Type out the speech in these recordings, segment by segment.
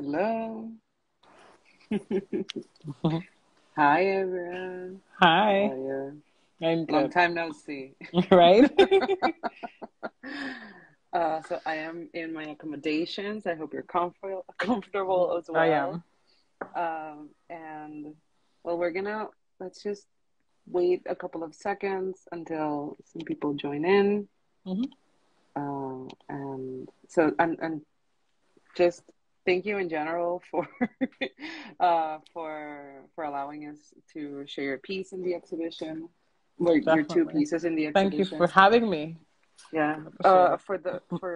Hello. Hi, everyone. Hi. I'm Long time no see. right? uh, so I am in my accommodations. I hope you're comfortable, comfortable as well. I am. Um, and well, we're gonna let's just wait a couple of seconds until some people join in. Mhm. Uh, and so and and just thank you in general for uh, for for allowing us to share your piece in the exhibition. Well, your two pieces in the exhibition. Thank you for having me. Yeah. Uh, for the for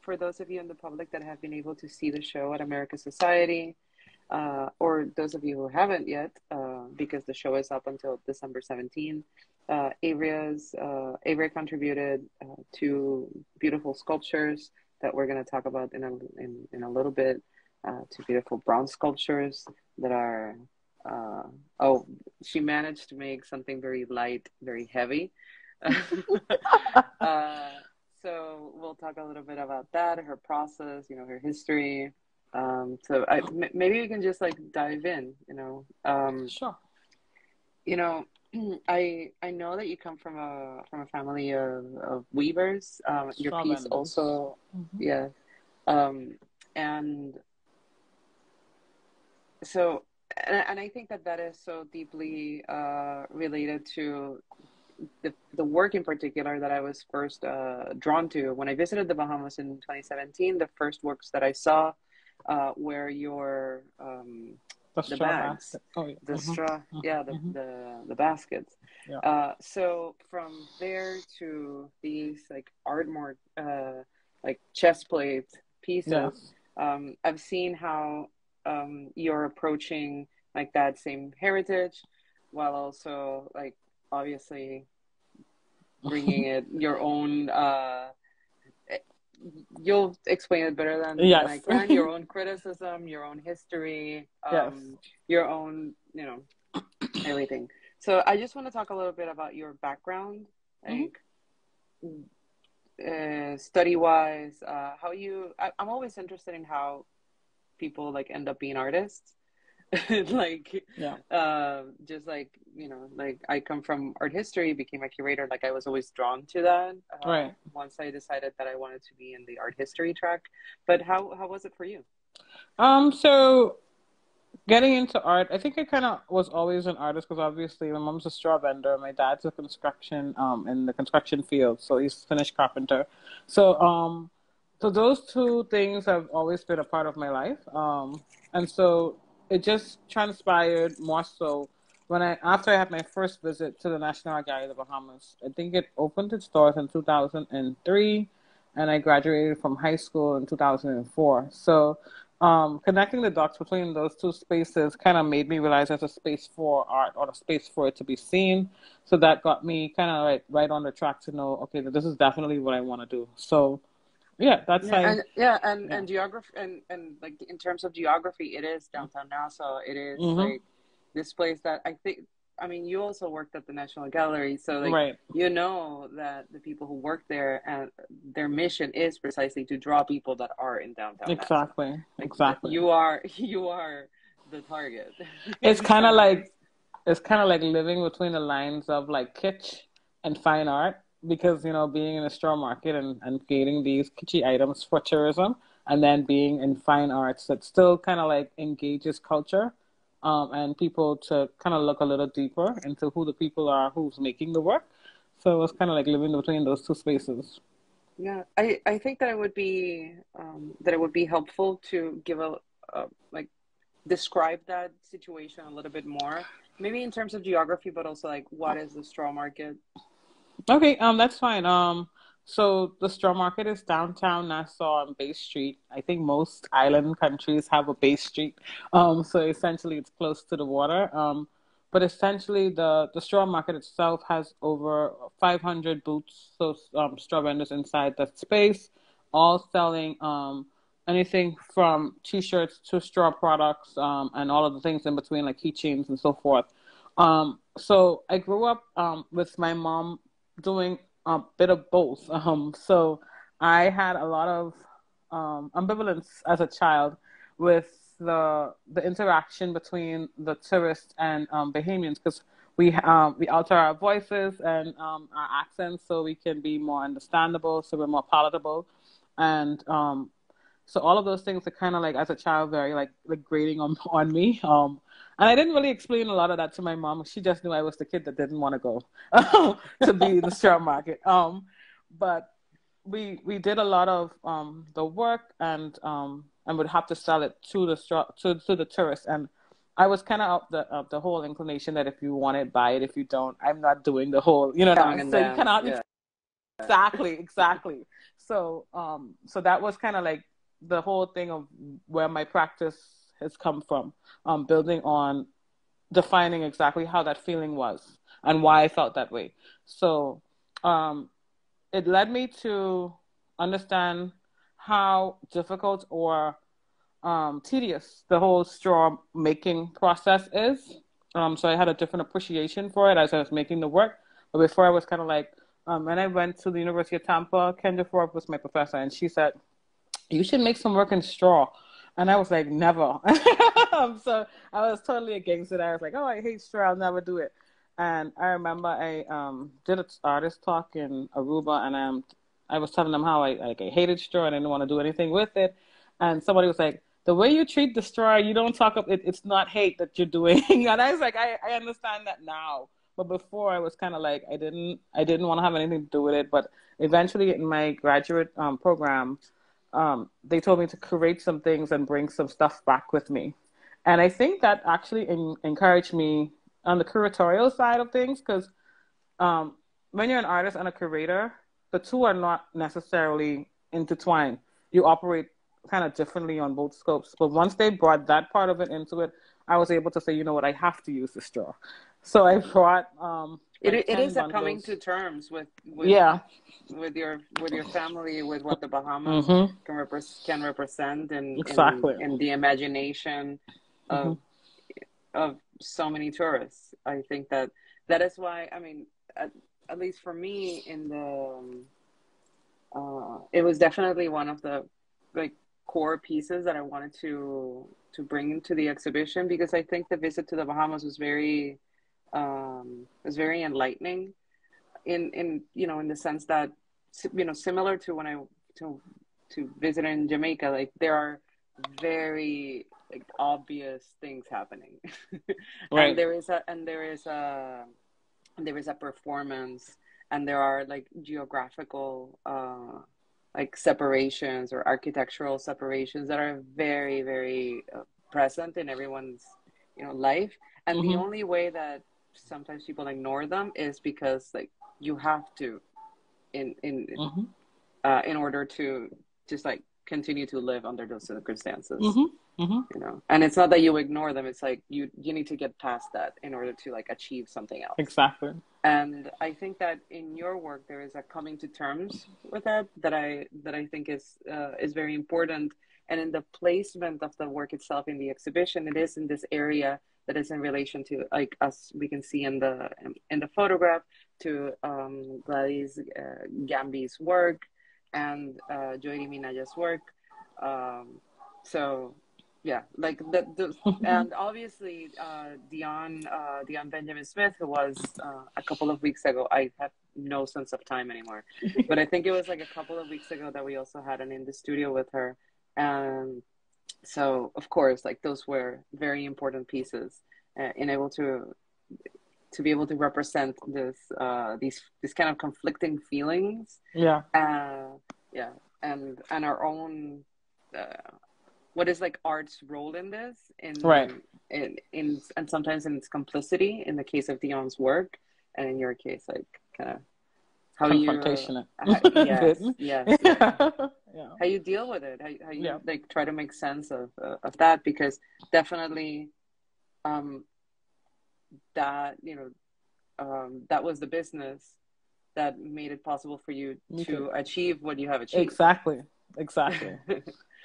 for those of you in the public that have been able to see the show at America Society, uh, or those of you who haven't yet, uh, because the show is up until December 17. Uh, Averia's uh, Avria contributed uh, two beautiful sculptures that we're going to talk about in a in, in a little bit. Uh, two beautiful bronze sculptures that are. Uh, oh, she managed to make something very light, very heavy. uh, so we'll talk a little bit about that, her process, you know, her history. Um, so I, m- maybe we can just like dive in, you know. Um, Sure. You know, I I know that you come from a from a family of, of weavers. Um, your Straw piece vendors. also, Mhm. yeah, um, and so and, and I think that that is so deeply uh, related to the the work in particular that I was first uh, drawn to when I visited the Bahamas in 2017. The first works that I saw uh, were your um, The bags basket. Oh, yeah. the Mhm. straw yeah the, mhm. the the baskets Yeah. uh so from there to these like art more uh like chest plate pieces Yes. um i've seen how um you're approaching like that same heritage while also like obviously bringing it your own uh you'll explain it better than, Yes. I can. Your own criticism, your own history, um, Yes. your own, you know, everything. So I just want to talk a little bit about your background, Mhm. like uh, study wise, uh, how you. I, I'm always interested in how people like end up being artists. like Yeah. uh, just like you know like i come from art history became a curator like i was always drawn to that uh, Right. once i decided that i wanted to be in the art history track but how how was it for you Um, so getting into art, I think I kind of was always an artist because obviously my mom's a straw vendor, my dad's a construction, um, in the construction field, so he's a finished carpenter. So, um, so those two things have always been a part of my life. Um, and so it just transpired more so when I, after I had my first visit to the National Art Gallery of the Bahamas, I think it opened its doors in 2003 and I graduated from high school in 2004. So, um, connecting the dots between those two spaces kind of made me realize there's a space for art or a space for it to be seen. So that got me kind of like right on the track to know, okay, this is definitely what I want to do. So, yeah, that's yeah like, and yeah and yeah. and geography and and like in terms of geography it is downtown now, so it is Mhm. like this place that i think i mean you also worked at the national gallery so like right, you know that the people who work there and their mission is precisely to draw people that are in downtown exactly, Like, exactly. You are you are the target. It's kind of like it's kind of like living between the lines of like kitsch and fine art because you know being in a straw market and, and creating these kitschy items for tourism and then being in fine arts that still kind of like engages culture um, and people to kind of look a little deeper into who the people are who's making the work so it's kind of like living between those two spaces yeah. I I think that it would be um, that it would be helpful to give a, a like describe that situation a little bit more. Maybe in terms of geography, but also like what is the straw market? Okay, um, that's fine. Um, so the straw market is downtown Nassau on Bay Street. I think most island countries have a Bay Street. Um, so essentially it's close to the water. Um, but essentially the the straw market itself has over 500 booths, so um, straw vendors inside that space, all selling um anything from t-shirts to straw products, um, and all of the things in between, like keychains and so forth. Um, so I grew up um with my mom doing a bit of both. Um, so I had a lot of um, ambivalence as a child with the the interaction between the tourists and um, Bahamians because we um, we alter our voices and um, our accents so we can be more understandable, so we're more palatable, and um, so all of those things are kind of like as a child very like like grating on on me. Um, and I didn't really explain a lot of that to my mom. She just knew I was the kid that didn't want to go to be in the straw market. Um, but we we did a lot of um the work and um and would have to sell it to the straw to to the tourists and I was kind of of the of the whole inclination that if you want it, buy it. If you don't, I'm not doing the whole, you know. what I mean? so you cannot yeah. exactly, exactly. So um, so that was kind of like the whole thing of where my practice has come from, um, building on defining exactly how that feeling was and why I felt that way. So um, it led me to understand how difficult or um, tedious the whole straw making process is. Um, so I had a different appreciation for it as I was making the work. But before I was kind of like, um, when I went to the University of Tampa, Kendra Frorup was my professor, and she said, "You should make some work in straw." And I was like, never. so I was totally against it. I was like, oh, I hate straw. I'll never do it. And I remember I um, did an artist talk in Aruba, and um, I was telling them how I like I hated straw and I didn't want to do anything with it. And somebody was like, the way you treat the straw, you don't talk up. It, it's not hate that you're doing. and I was like, I, I understand that now. But before, I was kind of like, I didn't, I didn't want to have anything to do with it. But eventually, in my graduate um, program, um, they told me to create some things and bring some stuff back with me. And I think that actually in, encouraged me on the curatorial side of things because um, when you're an artist and a curator, the two are not necessarily intertwined. You operate kind of differently on both scopes. But once they brought that part of it into it, I was able to say, you know what, I have to use the straw. So I brought. Um, it, it is a coming to terms with, with yeah with your with your family with what the Bahamas mm-hmm. can, repre- can represent and exactly and, the imagination of mm-hmm. of so many tourists. I think that that is why I mean at, at least for me in the um, uh, it was definitely one of the like core pieces that I wanted to to bring into the exhibition because I think the visit to the Bahamas was very um, was very enlightening in in you know in the sense that you know similar to when I to to visit in Jamaica like there are very like obvious things happening right. and there is a and there is a there is a performance and there are like geographical uh like separations or architectural separations that are very very uh, present in everyone's you know life and mm-hmm. the only way that sometimes people ignore them is because like you have to in in mm-hmm. uh, in order to just like continue to live under those circumstances mm-hmm. Mm-hmm. you know and it's not that you ignore them it's like you you need to get past that in order to like achieve something else exactly and i think that in your work there is a coming to terms with that that i that i think is uh, is very important and in the placement of the work itself in the exhibition it is in this area that is in relation to like us we can see in the in the photograph to um, Gladys uh, Gambi's work and uh, Joiri Minaya's work um, so yeah, like the, the and obviously uh, Dionne uh, Dionne Benjamin Smith, who was uh, a couple of weeks ago. I have no sense of time anymore, but I think it was like a couple of weeks ago that we also had an in the studio with her, and so of course, like those were very important pieces, uh, in able to to be able to represent this uh, these these kind of conflicting feelings. Yeah. Uh, yeah, and and our own. Uh, what is like art's role in this in right in, in and sometimes in its complicity in the case of Dionne's work and in your case like kind of how you uh, yes, yes, yeah. yeah. how you deal with it how, how you yeah. like try to make sense of uh, of that because definitely um that you know um that was the business that made it possible for you Me to too. achieve what you have achieved exactly exactly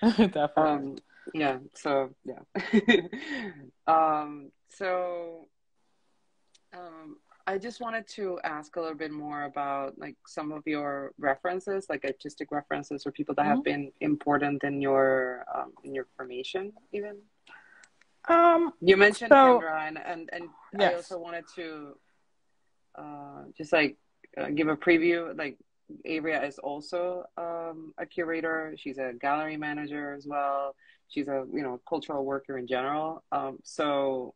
Definitely. Um, yeah. So yeah. um, so um, I just wanted to ask a little bit more about like some of your references, like artistic references, or people that mm-hmm. have been important in your um, in your formation, even. Um, you mentioned so, Kendra, and and, and yes. I also wanted to uh, just like uh, give a preview. Like Averia is also um, a curator. She's a gallery manager as well. She's a you know cultural worker in general. Um, so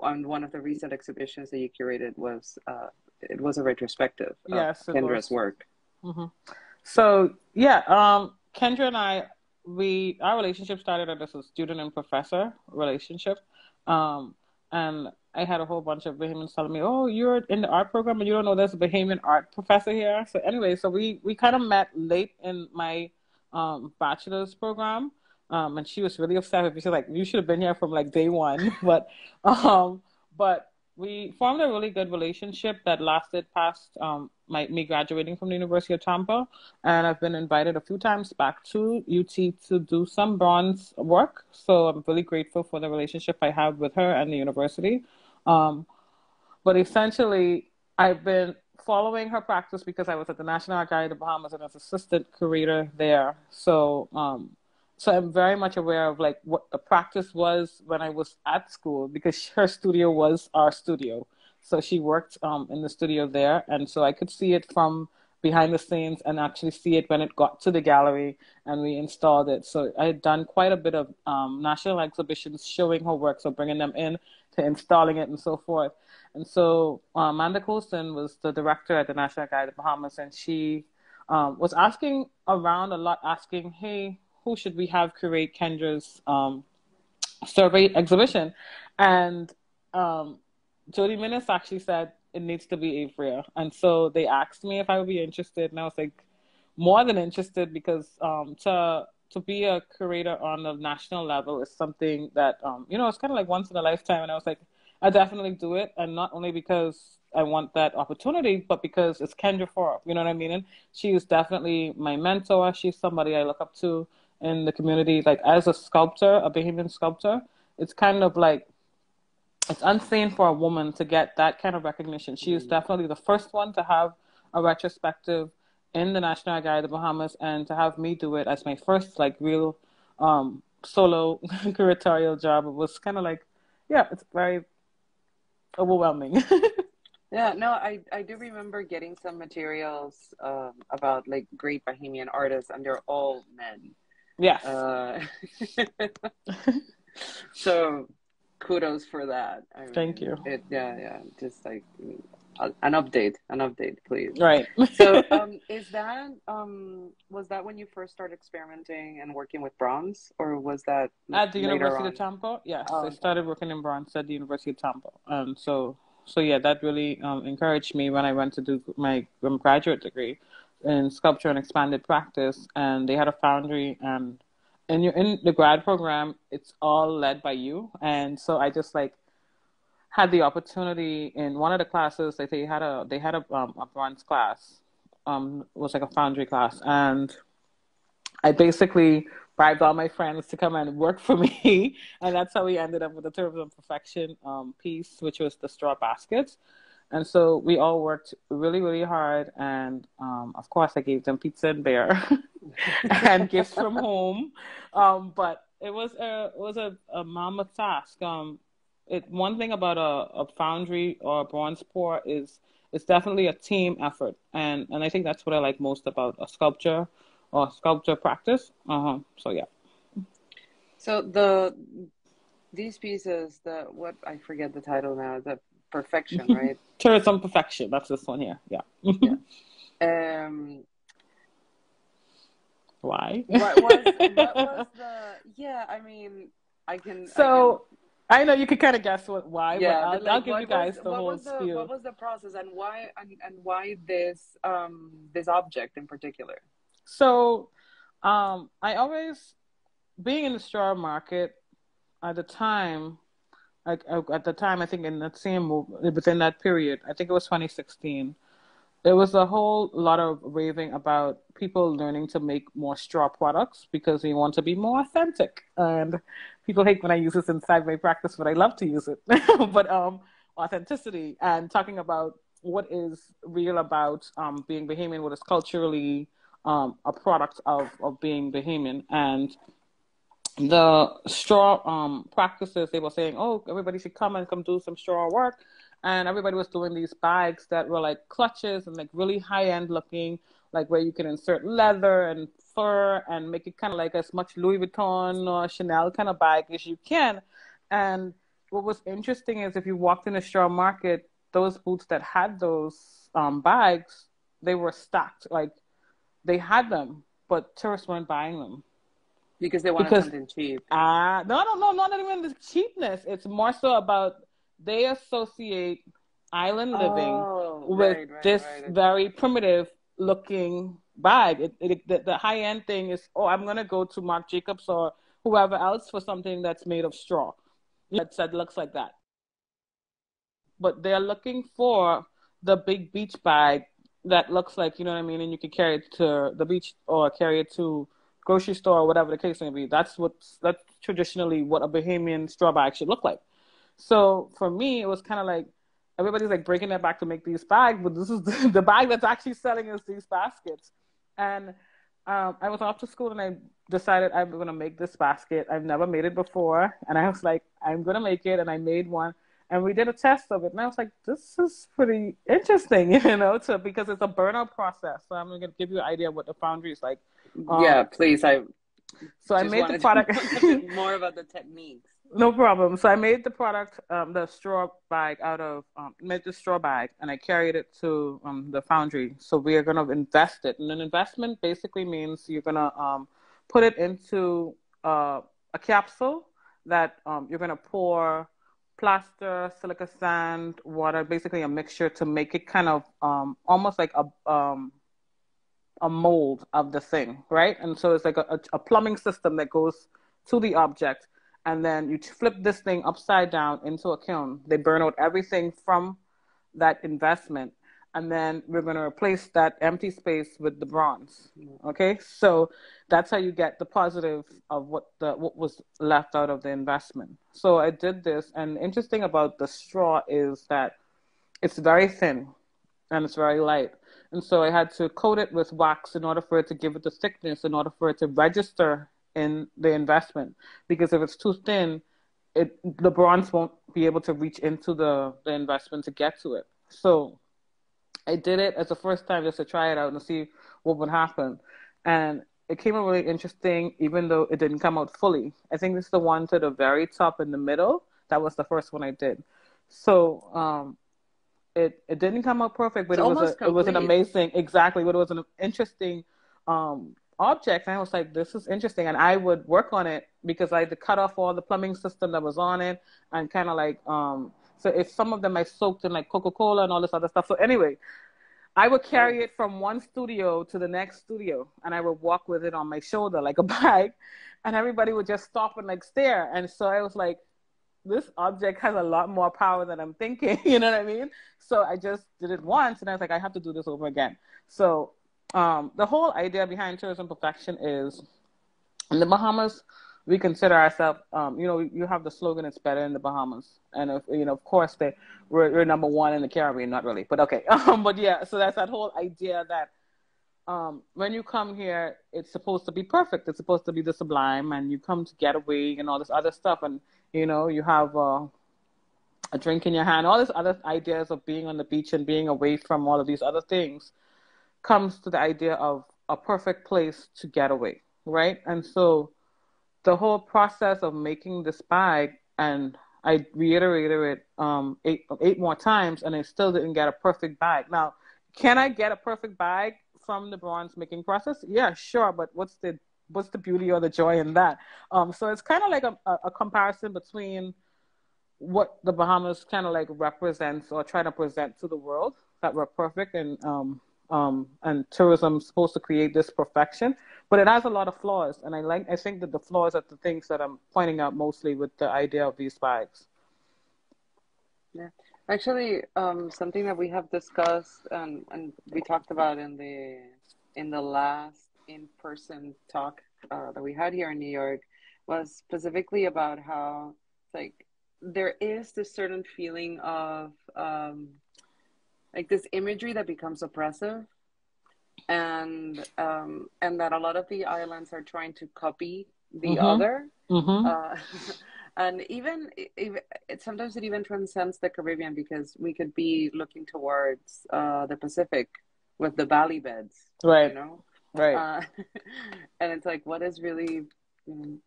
on one of the recent exhibitions that you curated was uh, it was a retrospective yes, of Kendra's work. Mm-hmm. So yeah, um, Kendra and I, we our relationship started as a student and professor relationship, um, and I had a whole bunch of Bahamians telling me, "Oh, you're in the art program and you don't know there's a Bahamian art professor here." So anyway, so we we kind of met late in my um, bachelor's program. Um, and she was really upset with me. She's like, "You should have been here from like day one." but, um, but we formed a really good relationship that lasted past um, my me graduating from the University of Tampa, and I've been invited a few times back to UT to do some bronze work. So I'm really grateful for the relationship I have with her and the university. Um, but essentially, I've been following her practice because I was at the National Gallery of the Bahamas and as assistant curator there. So um, so I'm very much aware of like what the practice was when I was at school because her studio was our studio. So she worked um, in the studio there, and so I could see it from behind the scenes and actually see it when it got to the gallery and we installed it. So I had done quite a bit of um, national exhibitions showing her work, so bringing them in to installing it and so forth. And so uh, Amanda Coulson was the director at the National Gallery of the Bahamas, and she um, was asking around a lot, asking, "Hey, who should we have curate Kendra's um, survey exhibition? And um, Jodi Minnis actually said it needs to be Averia. And so they asked me if I would be interested, and I was like, more than interested because um, to to be a curator on the national level is something that um, you know it's kind of like once in a lifetime. And I was like, I definitely do it, and not only because I want that opportunity, but because it's Kendra Frorup, you know what I mean? And she is definitely my mentor. She's somebody I look up to in the community, like as a sculptor, a Bahamian sculptor, it's kind of like it's unseen for a woman to get that kind of recognition. She is mm. definitely the first one to have a retrospective in the National Gallery of the Bahamas, and to have me do it as my first like real um, solo curatorial job, it was kind of like, yeah, it's very overwhelming. Yeah, no, I, I do remember getting some materials um, about like great Bahamian artists, and they're all men. Yes. Uh, so kudos for that. I mean, Thank you. It, yeah, yeah. Just like uh, an update, an update, please. Right. so, um, is that um, was that when you first started experimenting and working with bronze, or was that at the University on? of Tampa? Yes, oh, I started working in bronze at the University of Tampa, and so so yeah, that really um, encouraged me when I went to do my graduate degree in sculpture and expanded practice, and they had a foundry. And in your in the grad program, it's all led by you. And so I just like had the opportunity in one of the classes. Like they had a they had a um, a bronze class, um, was like a foundry class, and I basically bribed all my friends to come and work for me, and that's how we ended up with the Tourism Perfection um, piece, which was the straw baskets. And so we all worked really, really hard. And um, of course, I gave them pizza and beer and gifts from home. Um, but it was a it was a, a mammoth task. Um, it one thing about a, a foundry or a bronze pour is it's definitely a team effort, and and I think that's what I like most about a sculpture or sculpture practice. Uh-huh. So yeah. So the these pieces, the what I forget the title now, the perfection, right? Tourism perfection. That's this one here. Yeah. yeah. Um. Why? What was, what was the? Yeah, I mean, I can. So. I, can, I know you could kind of guess what why, yeah, but I'll, like, I'll give you guys was, the whole the, spiel. What was the process and why and, and why this um this object in particular? So, um, I always being in the straw market at the time like at the time, I think in that same within that period, I think it was 2016. There was a whole lot of raving about people learning to make more straw products because they want to be more authentic. And people hate when I use this inside my practice, but I love to use it. but um, authenticity and talking about what is real about um, being Bahamian, what is culturally um, a product of, of being Bahamian. And the straw um, practices, they were saying, oh, everybody should come and come do some straw work. And everybody was doing these bags that were like clutches and like really high end looking, like where you can insert leather and fur and make it kind of like as much Louis Vuitton or Chanel kind of bag as you can. And what was interesting is if you walked in a straw market, those boots that had those um, bags, they were stocked. Like they had them, but tourists weren't buying them because they wanted because, something cheap. Ah, uh, no, no, no, not even the cheapness. It's more so about they associate island living oh, with right, right, this right. very primitive looking bag. It, it, the, the high end thing is, oh, I'm gonna go to Marc Jacobs or whoever else for something that's made of straw that, that looks like that. But they're looking for the big beach bag that looks like, you know what I mean, and you can carry it to the beach or carry it to grocery store or whatever the case may be. That's what that's traditionally what a Bahamian straw bag should look like. So for me, it was kind of like everybody's like breaking their back to make these bags, but this is the, the bag that's actually selling us these baskets. And um, I was off to school and I decided I'm going to make this basket. I've never made it before. And I was like, I'm going to make it. And I made one. And we did a test of it. And I was like, this is pretty interesting, you know, to, because it's a burnout process. So I'm going to give you an idea of what the foundry is like. Um, yeah, please. I so I made the product more about the techniques. No problem. So I made the product, um, the straw bag out of, um, made the straw bag and I carried it to um, the foundry. So we are going to invest it. And an investment basically means you're going to um, put it into uh, a capsule that um, you're going to pour plaster, silica sand, water, basically a mixture to make it kind of um, almost like a, um, a mold of the thing, right? And so it's like a, a plumbing system that goes to the object and then you flip this thing upside down into a kiln. They burn out everything from that investment, and then we're going to replace that empty space with the bronze. Okay, so that's how you get the positive of what the what was left out of the investment. So I did this, and interesting about the straw is that it's very thin and it's very light. And so I had to coat it with wax in order for it to give it the thickness, in order for it to register in the investment because if it's too thin, it the bronze won't be able to reach into the, the investment to get to it. So I did it as the first time just to try it out and see what would happen. And it came out really interesting, even though it didn't come out fully. I think this is the one to the very top in the middle. That was the first one I did. So um, it it didn't come out perfect, but it's it was a, it was an amazing exactly. But it was an interesting um, objects. And I was like, this is interesting. And I would work on it because I had to cut off all the plumbing system that was on it and kind of like, um, so if some of them I soaked in like Coca Cola and all this other stuff. So anyway, I would carry it from one studio to the next studio and I would walk with it on my shoulder like a bag. And everybody would just stop and like stare. And so I was like, this object has a lot more power than I'm thinking. You know what I mean? So I just did it once and I was like, I have to do this over again. So um, the whole idea behind tourism perfection is in the Bahamas, we consider ourselves, um, you know, you have the slogan, it's better in the Bahamas. And, if, you know, of course, they, we're, we're, number one in the Caribbean, not really, but okay. Um, but yeah, so that's that whole idea that um, when you come here, it's supposed to be perfect. It's supposed to be the sublime, and you come to get away and all this other stuff. And, you know, you have uh, a drink in your hand, all these other ideas of being on the beach and being away from all of these other things comes to the idea of a perfect place to get away, right? And so the whole process of making this bag, and I reiterated it um, eight, eight more times, and I still didn't get a perfect bag. Now, can I get a perfect bag from the bronze making process? Yeah, sure, but what's the what's the beauty or the joy in that? Um, so it's kind of like a, a, a comparison between what the Bahamas kind of like represents or try to present to the world that we're perfect and um, um, and tourism supposed to create this perfection, but it has a lot of flaws. And I like, I think that the flaws are the things that I'm pointing out mostly with the idea of these bags. Yeah, actually, um, something that we have discussed and, and we talked about in the in the last in-person talk uh, that we had here in New York was specifically about how like there is this certain feeling of um, like this imagery that becomes oppressive and um, and that a lot of the islands are trying to copy the mm-hmm. other. Mm-hmm. Uh, and even if, it, sometimes it even transcends the Caribbean because we could be looking towards uh, the Pacific with the Bali beds, right? You know, right? Uh, and it's like, what is really, you know,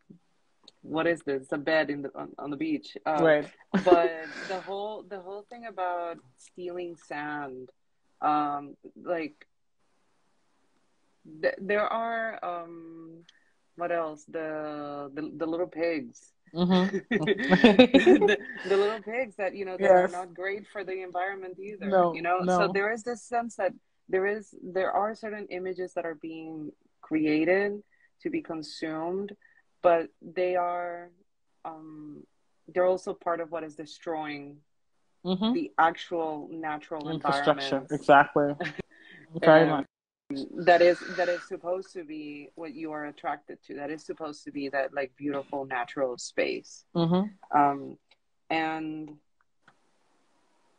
what is this? a bed in the on, on the beach, uh, right? but the whole the whole thing about stealing sand, um, like th- there are um, what else? The the, the little pigs. Mm-hmm. the, the, little pigs that you know they yes. are not great for the environment either. No, you know, no. so there is this sense that there is there are certain images that are being created to be consumed, but they are um, they're also part of what is destroying mm-hmm. the actual natural infrastructure. Exactly. Very much that is that is supposed to be what you are attracted to that is supposed to be that like beautiful natural space mm-hmm. um and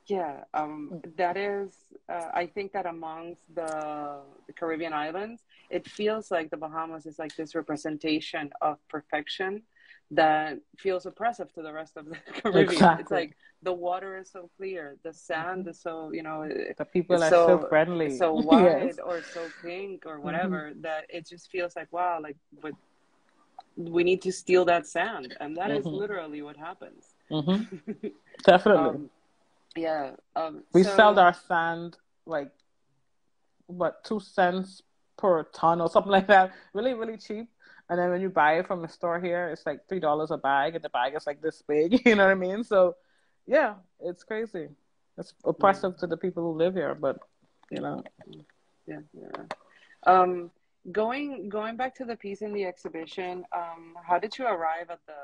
yeah um that is uh, i think that amongst the, the caribbean islands it feels like the bahamas is like this representation of perfection that feels oppressive to the rest of the Caribbean. Exactly. It's like the water is so clear, the sand mm-hmm. is so you know, the people are so, so friendly, so wide yes. or so pink or whatever mm-hmm. that it just feels like wow, like but we need to steal that sand, and that mm-hmm. is literally what happens. Mm-hmm. Definitely. um, yeah. Um, we so, sell our sand like what two cents per ton or something like that. Really, really cheap and then when you buy it from the store here, it's like three dollars a bag, and the bag is like this big. You know what I mean? So, yeah, it's crazy. It's oppressive to the people who live here, but you know. Yeah, yeah. Um, going going back to the piece in the exhibition, um, how did you arrive at the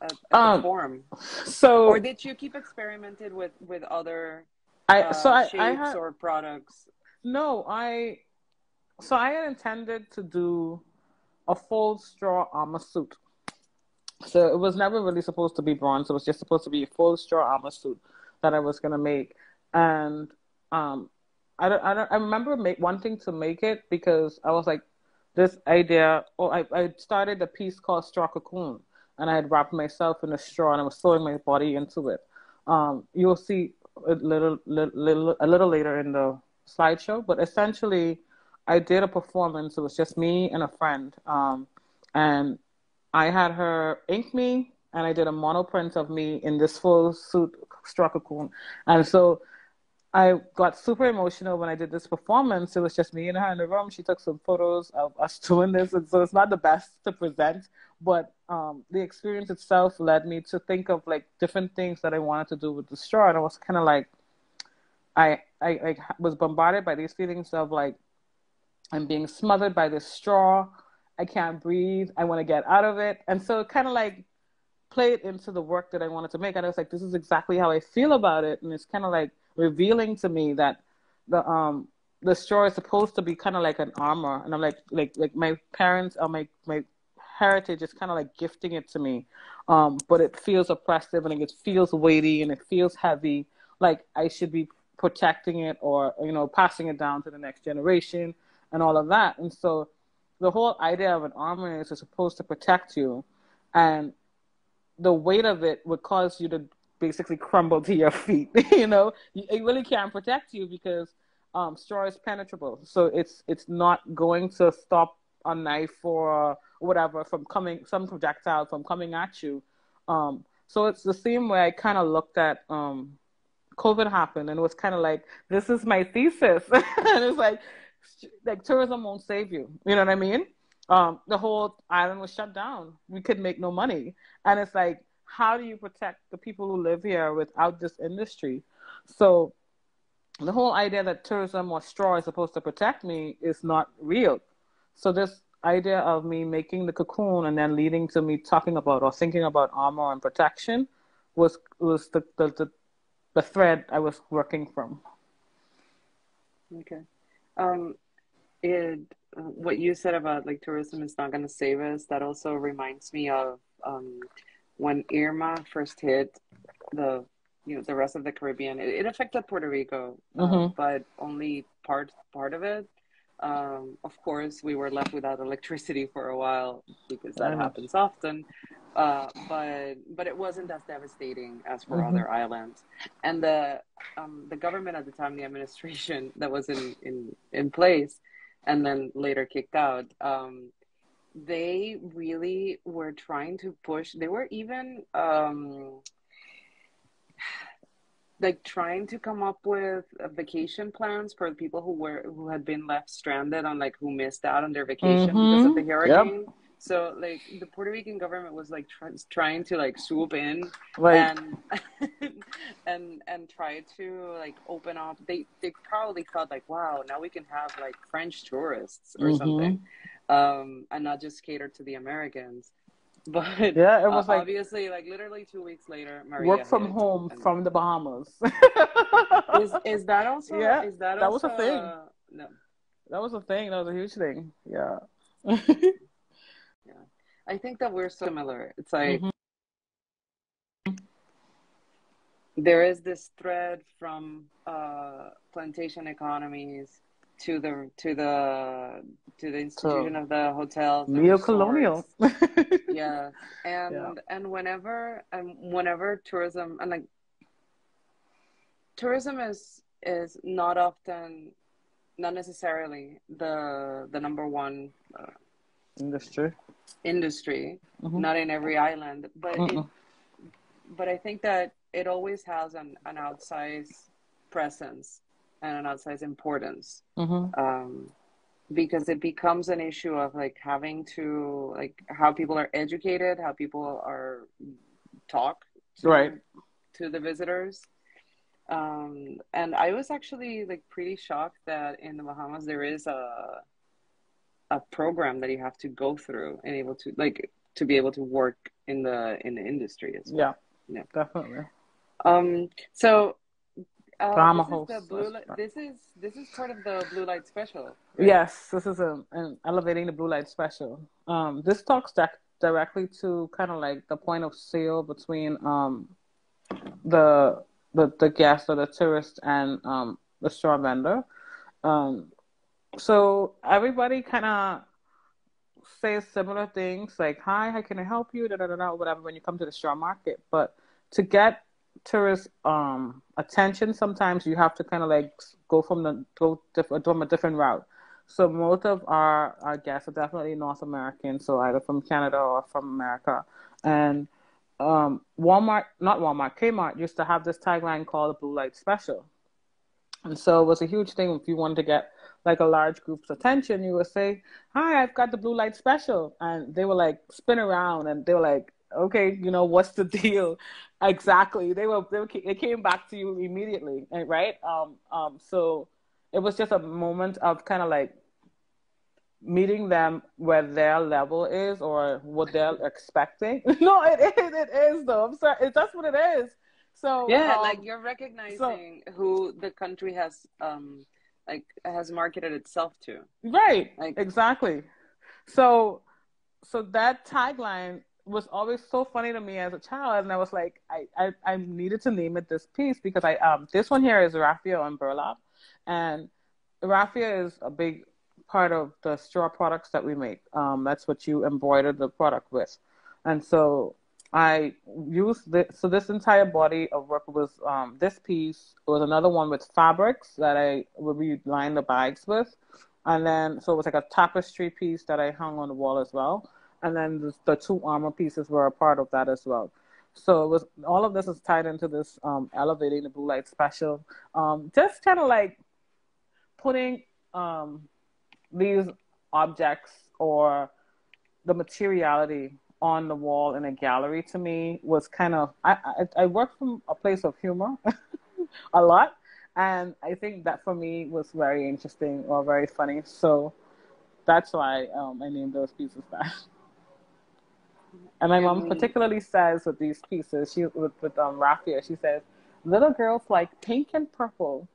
at, at um, the form? So, or did you keep experimented with with other I uh, so I, shapes I had, or products? No, I so I had intended to do a full straw armor suit. So it was never really supposed to be bronze. It was just supposed to be a full straw armor suit that I was gonna make. And um, I don't, I don't, I remember make, wanting to make it because I was like, this idea. Oh, I, I started a piece called Straw Cocoon, and I had wrapped myself in a straw and I was sewing my body into it. Um, you'll see a little, little, a little later in the slideshow, but essentially, I did a performance. It was just me and a friend, um, and I had her ink me, and I did a monoprint of me in this full suit, straw cocoon, and so I got super emotional when I did this performance. It was just me and her in the room. She took some photos of us doing this, and so it's not the best to present, but um, the experience itself led me to think of like different things that I wanted to do with the straw, and I was kind of like, I, I I was bombarded by these feelings of like I'm being smothered by this straw. I can't breathe. I want to get out of it. And so it kind of like played into the work that I wanted to make. And I was like, this is exactly how I feel about it. And it's kind of like revealing to me that the um the straw is supposed to be kind of like an armor. And I'm like like like my parents or my my heritage is kind of like gifting it to me. Um, but it feels oppressive and it feels weighty and it feels heavy. Like I should be protecting it or you know passing it down to the next generation and all of that. And so the whole idea of an armor is it's supposed to protect you, and the weight of it would cause you to basically crumble to your feet. you know, it really can't protect you because um, straw is penetrable, so it's it's not going to stop a knife or whatever from coming, some projectile from coming at you. Um, so it's the same way I kind of looked at um, COVID happened and it was kind of like, this is my thesis. and it's like, like tourism won't save you. You know what I mean? Um, the whole island was shut down. We could make no money, and it's like, how do you protect the people who live here without this industry? So, the whole idea that tourism or straw is supposed to protect me is not real. So this idea of me making the cocoon and then leading to me talking about or thinking about armor and protection was was the the, the, the thread I was working from. Okay. Um, it what you said about like tourism is not going to save us. That also reminds me of um, when Irma first hit the you know the rest of the Caribbean. It, it affected Puerto Rico, uh, Mhm. but only part part of it. Um, of course, we were left without electricity for a while because that Right. happens often. Uh, but but it wasn't as devastating as for Mhm. other islands. And the um, the government at the time, the administration that was in in, in place, and then later kicked out. Um, they really were trying to push. They were even um, like trying to come up with vacation plans for the people who were who had been left stranded on like who missed out on their vacation because of the Mhm. hurricane. So like the Puerto Rican government was like try, trying to like swoop in Like, and and and try to like open up. They they probably thought like, wow, now we can have like French tourists or Mhm. something, um, and not just cater to the Americans. But yeah, it uh, was like obviously like literally two weeks later, Maria work from home and- from the Bahamas. is is that also Yeah, is that, that was a thing. uh, no that was a thing. That was a huge thing. Yeah. yeah, i think that we're similar it's like Mhm. there is this thread from uh plantation economies to the to the to the institution of the hotels the Neo-colonial. yeah and Yeah. and whenever and whenever tourism and like tourism is is not often not necessarily the the number one uh, Industry. industry Mhm. not in every island but it, but i think that it always has an an outsized presence and an outsized importance Mhm. um because it becomes an issue of like having to like how people are educated how people are talk to, Right. to the visitors um and i was actually like pretty shocked that in the bahamas there is a a program that you have to go through and able to like to be able to work in the in the industry as well Yeah. Yeah. Definitely. um so uh, Bahama this is the hosts, blue right. this is this is part of the blue light special right? Yes, this is a, an elevating the blue light special. Um, this talks di- directly to kind of like the point of sale between um, the the the guest or the tourist and um, the straw vendor. Um, so everybody kind of says similar things like "Hi, how can I help you?" Da da da da, whatever. When you come to the straw market, but to get tourist um attention, sometimes you have to kind of like go from the go diff- from a different route. So most of our, our guests are definitely North American, so either from Canada or from America. And um, Walmart, not Walmart, Kmart used to have this tagline called the Blue Light Special. And so it was a huge thing if you wanted to get like a large group's attention, you would say, Hi, I've got the Blue Light Special. And they would like spin around and they were like, Okay, you know, what's the deal? Exactly. They were, they were, it came back to you immediately, right? Um, um, so it was just a moment of kind of like meeting them where their level is or what they're expecting. no, it is. It is though. I'm sorry. It, that's what it is. So yeah um, like you're recognizing who the country has um like has marketed itself to right, like- exactly. So, so that tagline was always so funny to me as a child, and I was like, I, I, I needed to name it this piece because I um this one here is raffia and burlap, and raffia is a big part of the straw products that we make. Um, that's what you embroider the product with, and so I used this. So this entire body of work was um, this piece was another one with fabrics that I would be line the bags with, and then so it was like a tapestry piece that I hung on the wall as well, and then the, the two armor pieces were a part of that as well. So it was all of this is tied into this um, elevating the blue light special. Um, just kind of like putting um, these objects or the materiality on the wall in a gallery to me was kind of I, I, I work from a place of humor a lot and I think that for me was very interesting or very funny so that's why um, I named those pieces that and my mom particularly says with these pieces she with, with um, raffia she says little girls like pink and purple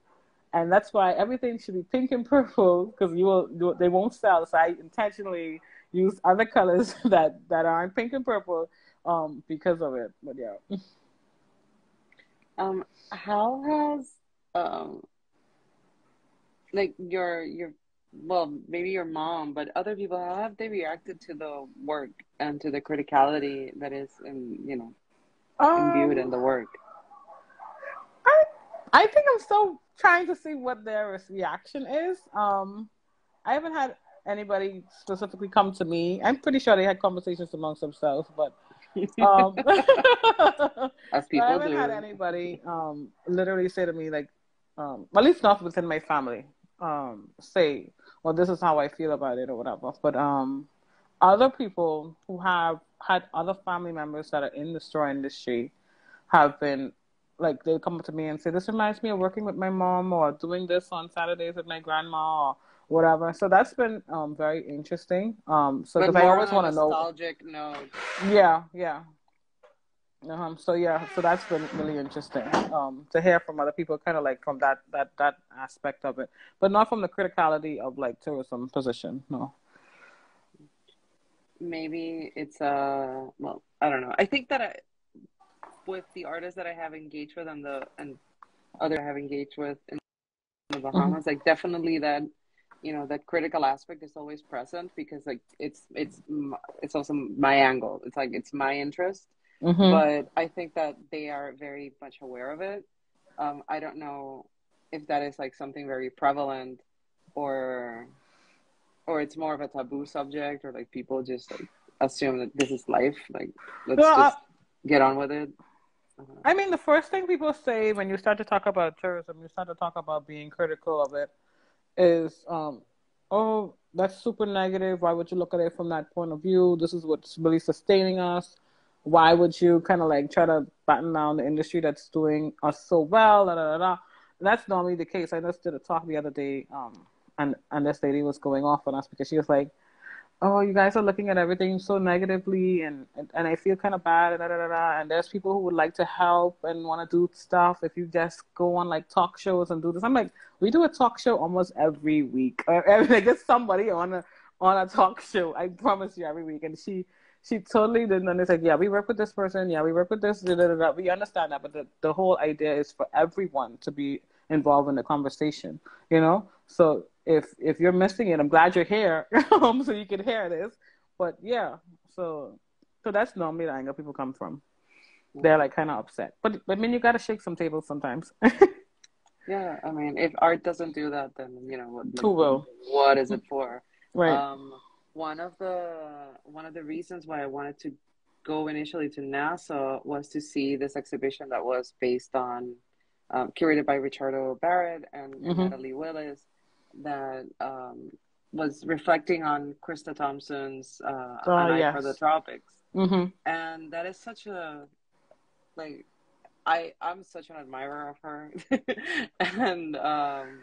and that's why everything should be pink and purple because you will they won't sell. So I intentionally use other colors that that aren't pink and purple um because of it. But yeah, Um, how has um, like your your well maybe your mom, but other people how have they reacted to the work and to the criticality that is in you know imbued in Um, the work? I I think I'm still trying to see what their reaction is. Um, I haven't had anybody specifically come to me. I'm pretty sure they had conversations amongst themselves, but um, As I people haven't had anybody um literally say to me like, um, at least not within my family, um, say, well, this is how I feel about it or whatever. But um, other people who have had other family members that are in the store industry have been like they come up to me and say, "This reminds me of working with my mom," or doing this on Saturdays with my grandma, or whatever. So that's been um very interesting. Um, so because I always want to know, nostalgic note. yeah, yeah. Um, so yeah, so that's been really interesting um, to hear from other people, kind of like from that that that aspect of it, but not from the criticality of like tourism position. No. Maybe it's uh well, I don't know. I think that I, with the artists that I have engaged with and the and other I have engaged with in the hmm Bahamas, like definitely that you know that critical aspect is always present because like it's it's it's also my angle. It's like it's my interest, hmm but I think that they are very much aware of it. Um, I don't know if that is like something very prevalent or or it's more of a taboo subject or like people just like assume that this is life like let's Well, I, just get on with it uh, I mean, the first thing people say when you start to talk about tourism, you start to talk about being critical of it, is, um, oh, that's super negative. Why would you look at it from that point of view? This is what's really sustaining us. Why would you kind of like try to batten down the industry that's doing us so well? Da, da, da, that's normally the case. I just did a talk the other day, um, and and this lady was going off on us because she was like, oh, you guys are looking at everything so negatively, and and, and I feel kind of bad, and da, da, da, da. And there's people who would like to help and want to do stuff. If you just go on like talk shows and do this, I'm like, we do a talk show almost every week. Or every, like, there's somebody on a on a talk show. I promise you, every week. And she she totally didn't understand. Yeah, we work with this person. Yeah, we work with this. Da, da, da, da. We understand that, but the the whole idea is for everyone to be involved in the conversation. You know, so if if you're missing it, I'm glad you're here, so you can hear this. But yeah, so so that's normally the angle people come from. They're like kind of upset, but but I mean, you gotta shake some tables sometimes. yeah i mean if art doesn't do that then you know what like Who will? what is it for Right. um one of the one of the reasons why i wanted to go initially to Nassau was to see this exhibition that was based on um, curated by Richardo Barrett and, and hmm Natalie Willis that um, was reflecting on Krista Thompson's uh, Oh An Eye for the yes. Tropics. hmm And that is such a, like, I, I'm such an admirer of her. and um,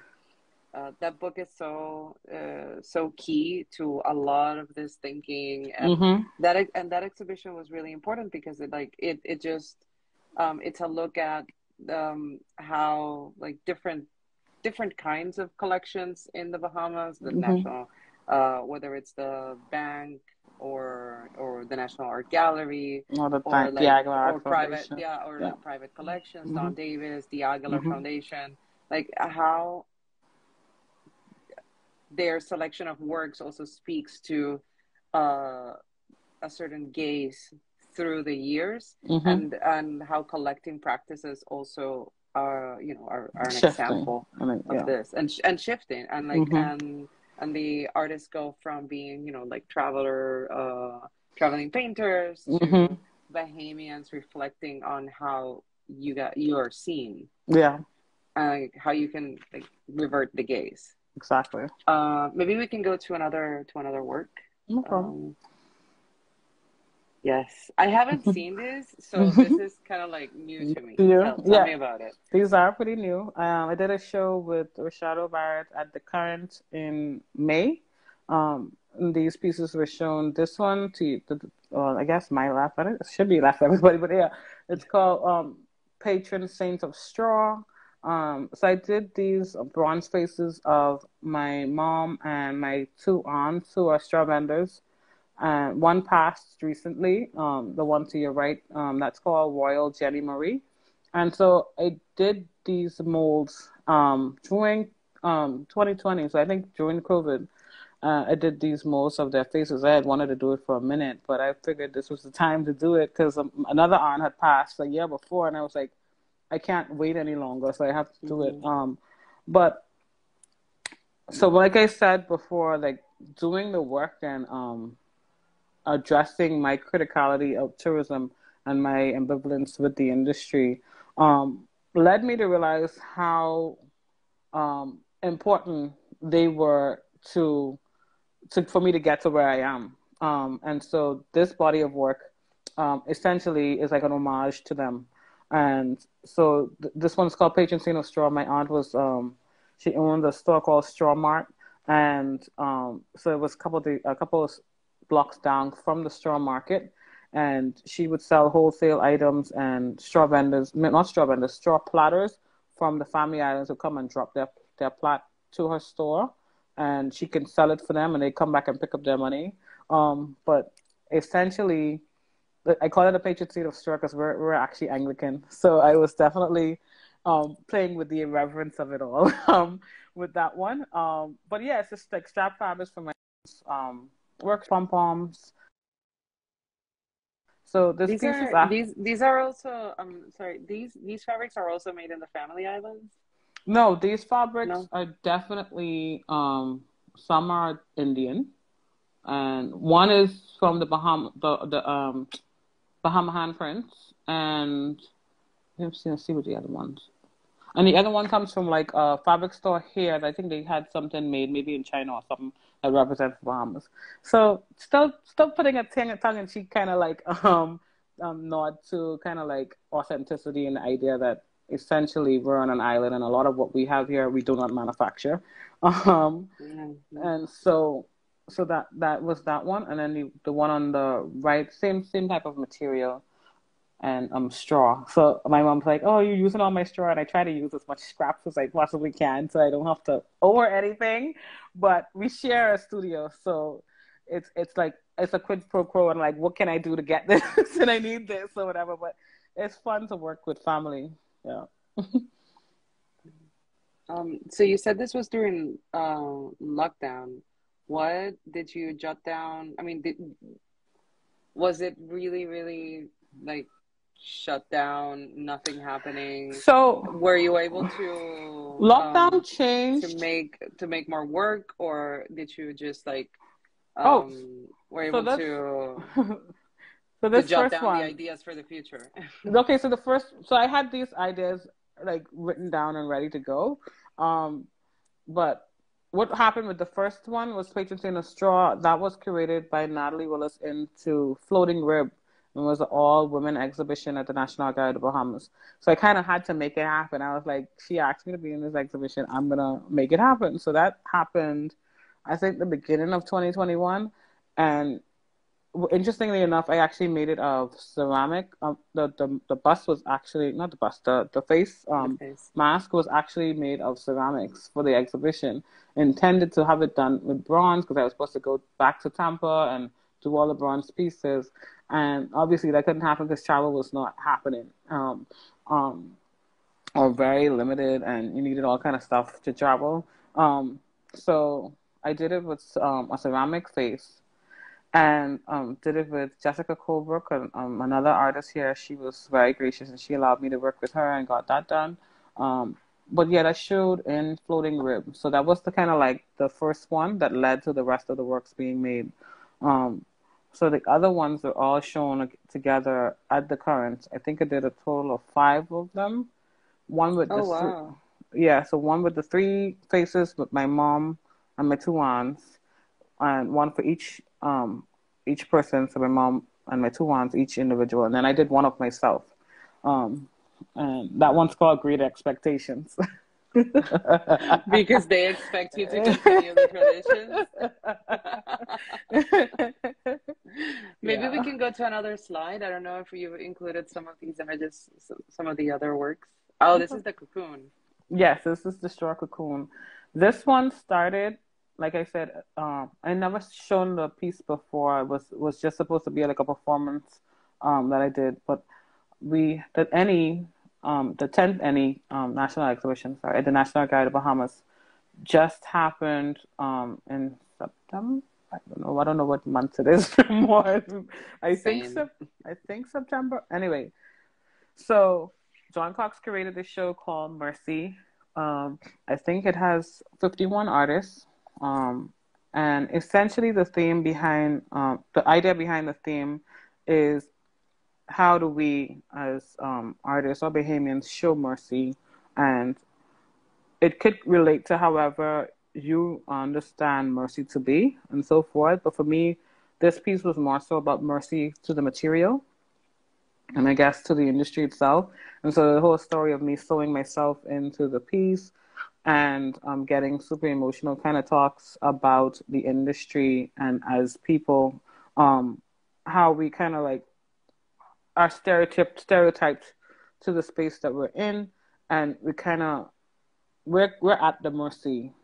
uh, that book is so, uh, so key to a lot of this thinking. And hmm that, and that exhibition was really important because it, like, it, it just, um, it's a look at um, how like different different kinds of collections in the Bahamas, the hmm national, uh, whether it's the bank or or the National Art Gallery Or the or like Art or private yeah or Yeah. like private collections, hmm Dawn Davies, the Aguilar hmm Foundation, like how their selection of works also speaks to uh, a certain gaze through the years hmm and and how collecting practices also are you know are, are an Shifting. example I mean, of this and and shifting and like hmm and and the artists go from being you know like traveler uh traveling painters hmm to bahamians reflecting on how you got you are seen. Yeah. and like, how you can like revert the gaze Exactly. uh maybe we can go to another to another work No problem. um Yes, I haven't seen this, so this is kind of like new to me. Yeah. Tell, tell Yeah. me about it. These are pretty new. Um, I did a show with Richardo Barrett at the Current in May. Um, and these pieces were shown. This one to, to well, I guess my laugh. I don't- It should be laugh for everybody, but yeah, it's called um, Patron Saint of Straw. Um, so I did these bronze faces of my mom and my two aunts who are straw vendors. And one passed recently, um, the one to your right, um, that's called Royal Jenny Marie. and so I did these molds um, during um, 2020. So I think during COVID, uh, I did these molds of their faces. I had wanted to do it for a minute, but I figured this was the time to do it because um, another aunt had passed a year before, and I was like, I can't wait any longer, so I have to do mm-hmm. it. Um, but so, like I said before, like doing the work and um, addressing my criticality of tourism and my ambivalence with the industry um, led me to realize how um, important they were to, to for me to get to where I am. Um, and so this body of work um, essentially is like an homage to them. And so th- this one's called Patron Saint of Straw. My aunt was um, she owned a store called Straw Mart, and um, so it was a couple of the, a couple of blocks down from the straw market and she would sell wholesale items and straw vendors, not straw vendors, straw platters from the family islands would come and drop their their plat to her store, and she can sell it for them, and they come back and pick up their money. Um, but essentially, I call it a patriot saint of straw because we're we're actually Anglican, so I was definitely um, playing with the irreverence of it all um, with that one. Um, but yeah, it's just like strap fabrics for my um, work pom poms so this these are are these these are also um sorry these these fabrics are also made in the Family Islands. No, these fabrics no? are definitely um some are Indian, and one is from the Bahama the the um Bahama Hand Prints, and let's see, see what the other ones. And the other one comes from like a fabric store here. I think they had something made maybe in China or something that represents Bahamas. So still still putting a tongue in cheek kind of like um, um nod to kind of like authenticity and the idea that essentially we're on an island and a lot of what we have here we do not manufacture. Um, mm-hmm. and so so that that was that one and then the the one on the right same same type of material and um straw. So my mom's like, "Oh, you're using all my straw," and I try to use as much scraps as I possibly can, so I don't have to over anything. But we share a studio, so it's it's like it's a quid pro quo, and like, what can I do to get this? and I need this or whatever. But it's fun to work with family. Yeah. um. So you said this was during uh, lockdown. What did you jot down? I mean, did, was it really, really like shut down, nothing happening. So were you able to lockdown um, changed to make to make more work, or did you just like oh, um, oh, were able so to? so this to jot down one, the ideas for the future. okay, so the first, so I had these ideas like written down and ready to go, um, but what happened with the first one was Patron Saint of Straw. That was curated by Natalie Willis into Floating Rib, it was an all women exhibition at the National Gallery of the Bahamas. So I kind of had to make it happen. I was like, she asked me to be in this exhibition. I'm going to make it happen. So that happened, I think, the beginning of 2021. And interestingly enough, I actually made it of ceramic. Um, the, the the bust was actually not the bust. The the face um the face. mask was actually made of ceramics for the exhibition. Intended to have it done with bronze because I was supposed to go back to Tampa and do all the bronze pieces and obviously that couldn't happen because travel was not happening um, um, or very limited and you needed all kind of stuff to travel um, so i did it with um, a ceramic face and um, did it with Jessica Colebrooke um, another artist here she was very gracious and she allowed me to work with her and got that done but yeah, that showed in Floating Rib. So that was the kind of like the first one that led to the rest of the works being made. Um, so the other ones are all shown together at the current. I think I did a total of five of them. One with oh, the wow. Three, yeah, so one with the three faces with my mom and my two aunts, and one for each um each person. So my mom and my two aunts, each individual, and then I did one of myself. Um, and that one's called Great Expectations. because they expect you to continue the traditions. Maybe yeah. we can go to another slide. I don't know if you've included some of these images, some of the other works. Oh, this is the cocoon. Yes, this is the straw cocoon. This one started, like I said, um, I never shown the piece before. It was was just supposed to be like a performance um, that I did, but we that any um, the 10th any um, national exhibition, sorry, at the National Gallery of Bahamas, just happened um, in September. I don't know. I don't know what month it is anymore. I think Same. I think September. Anyway, so John Cox created this show called Mercy. Um, I think it has 51 artists. Um, and essentially, the theme behind um, the idea behind the theme is how do we, as um, artists or Bahamians, show mercy? And it could relate to however you understand mercy to be and so forth. But for me, this piece was more so about mercy to the material and I guess to the industry itself. And so the whole story of me sewing myself into the piece and um, getting super emotional kind of talks about the industry and as people, um, how we kind of like are stereotyped, stereotyped to the space that we're in, and we kind of we're we're at the mercy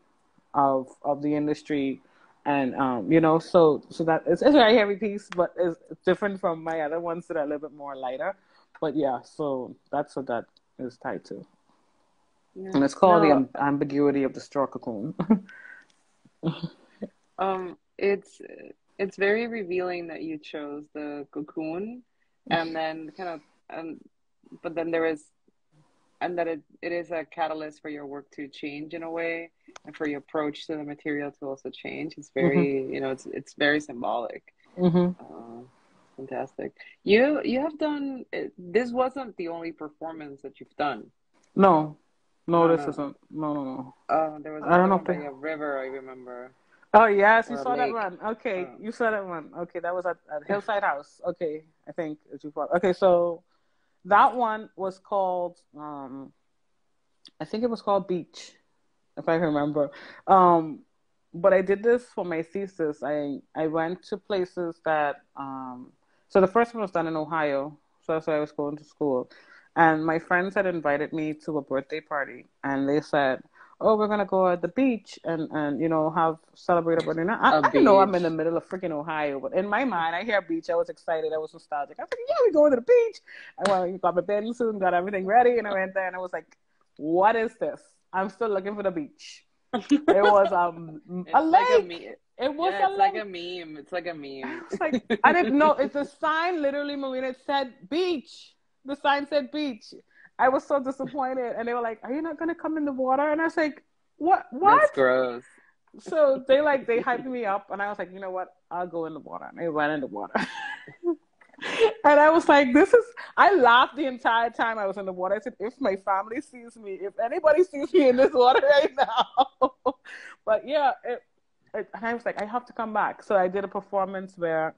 of of the industry. And um, you know, so so that it's, it's a very heavy piece, but it's different from my other ones that are a little bit more lighter. But yeah, so that's what that is tied to, yeah. and it's called no. the ambiguity of the straw cocoon. um, it's it's very revealing that you chose the cocoon, and then kind of, um, but then there is and that it, it is a catalyst for your work to change in a way and for your approach to the material to also change it's very mm-hmm. you know it's it's very symbolic mm-hmm. uh, fantastic you you have done this wasn't the only performance that you've done no no, no this no. isn't no no no uh, there was I don't know if they... a river i remember Oh yes, you saw that one. Okay, oh. you saw that one. Okay, that was at, at Hillside House. Okay, I think Okay, so that one was called um, I think it was called Beach, if I remember. Um, but I did this for my thesis. I I went to places that um, so the first one was done in Ohio, so that's why I was going to school. And my friends had invited me to a birthday party, and they said, oh, we're gonna go at the beach and and you know have celebrate a birthday. Now, I, I know I'm in the middle of freaking Ohio, but in my mind, I hear beach. I was excited. I was nostalgic. I was like, yeah, we're going to the beach. I went, got my bathing suit, got everything ready, and I went there, and I was like, what is this? I'm still looking for the beach. it was um a lake. Like a me- it was yeah, it's like a meme. It's like a meme. It's like I didn't know. It's a sign, literally, Marina. It said beach. The sign said beach. I was so disappointed, and they were like, "Are you not gonna come in the water?" And I was like, "What? What?" That's gross. So they like they hyped me up, and I was like, "You know what? I'll go in the water." And I went in the water, and I was like, "This is." I laughed the entire time I was in the water. I said, "If my family sees me, if anybody sees me in this water right now," but yeah, it, it, and I was like, "I have to come back." So I did a performance where,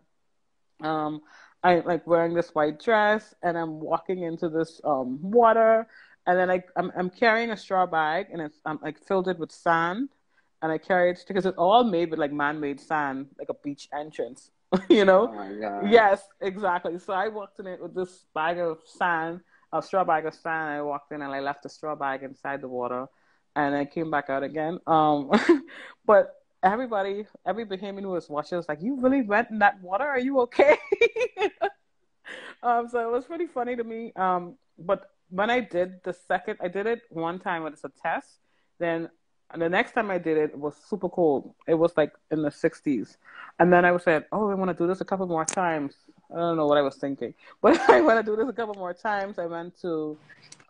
um, I like wearing this white dress and I'm walking into this um, water and then I I'm, I'm carrying a straw bag and it's I'm like filled it with sand and I carry it because it's all made with like man-made sand like a beach entrance you know? Oh yes exactly. So I walked in it with this bag of sand a straw bag of sand I walked in and I left the straw bag inside the water and I came back out again. Um but everybody, every Bahamian who was watching was like, "You really went in that water? Are you okay?" um, so it was pretty funny to me. Um, but when I did the second, I did it one time when it's a test. Then the next time I did it, it was super cold. It was like in the 60s. And then I was said, "Oh, I want to do this a couple more times." I don't know what I was thinking, but I want to do this a couple more times. I went to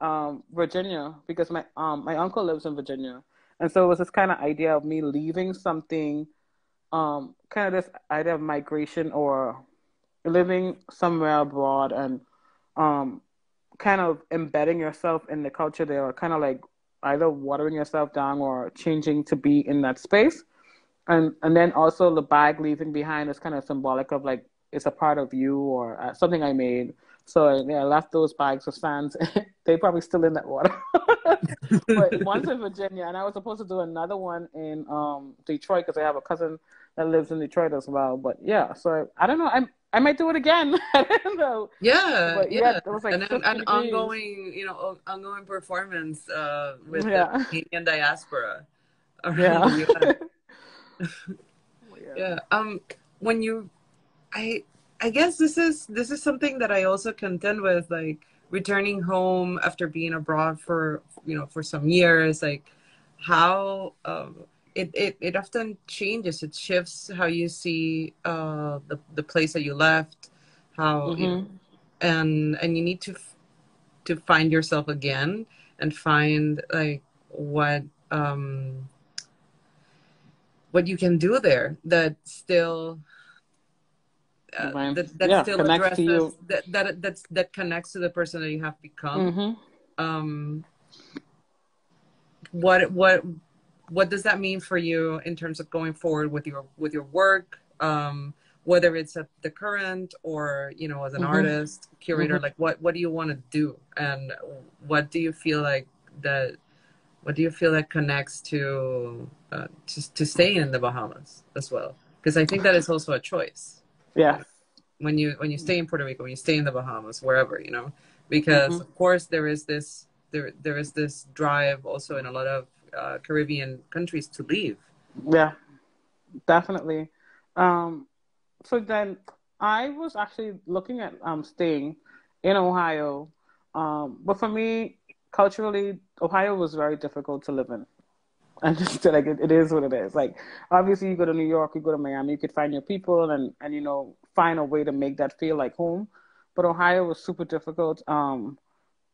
um, Virginia because my um, my uncle lives in Virginia and so it was this kind of idea of me leaving something, um, kind of this idea of migration or living somewhere abroad and um, kind of embedding yourself in the culture there, or kind of like either watering yourself down or changing to be in that space. And and then also the bag leaving behind is kind of symbolic of like it's a part of you or uh, something I made. So yeah, I left those bags of sands. they probably still in that water. but one's in Virginia, and I was supposed to do another one in um, Detroit because I have a cousin that lives in Detroit as well. But yeah, so I don't know. I I might do it again. I don't know. Yeah, but yeah. yeah it was like an, an ongoing, you know, ongoing performance uh, with yeah. the Canadian diaspora. Yeah. yeah. yeah. Um, when you, I I guess this is this is something that I also contend with. Like returning home after being abroad for you know for some years like how um, it, it it often changes it shifts how you see uh, the the place that you left how mm-hmm. you know, and and you need to to find yourself again and find like what um what you can do there that still uh, that, that yeah, still addresses that, that that's that connects to the person that you have become. Mm-hmm. um what what what does that mean for you in terms of going forward with your with your work? Um whether it's at the current or you know as an mm-hmm. artist curator mm-hmm. like what what do you want to do? And what do you feel like that what do you feel that connects to uh, to, to staying in the bahamas as well? Because i think that is also a choice yeah. When you when you stay in puerto rico when you stay in the bahamas wherever you know? Because mm-hmm. of course there is this there there is this drive also in a lot of uh, caribbean countries to leave. Yeah. Definitely. Um so then I was actually looking at um, staying in Ohio, um, but for me, culturally, Ohio was very difficult to live in. Just like it, it is what it is. Like obviously, you go to New York, you go to Miami, you could find your people and and you know find a way to make that feel like home. But Ohio was super difficult. Um,